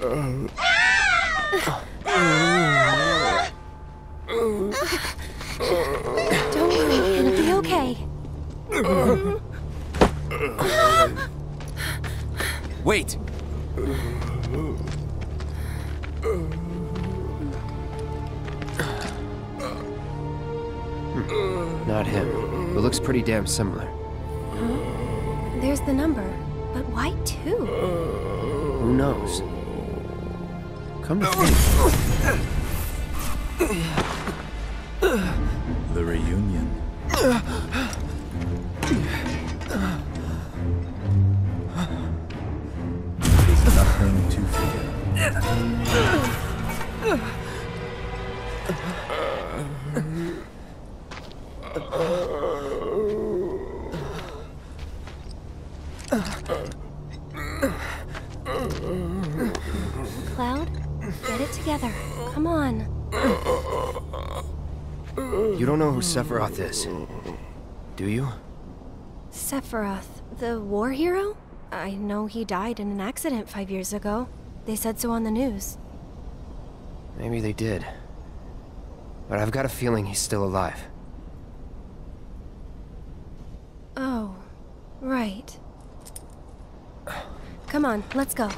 Don't worry, it'll be okay. Wait! Hmm. Not him. But looks pretty damn similar. There's the number. But why two? Who knows? Come to uh, think. Uh, the reunion. Is nothing to fear. Cloud, get it together. Come on. You don't know who Sephiroth is, do you? Sephiroth, the war hero? I know he died in an accident five years ago. They said so on the news. Maybe they did. But I've got a feeling he's still alive. Oh, right. Come on, let's go.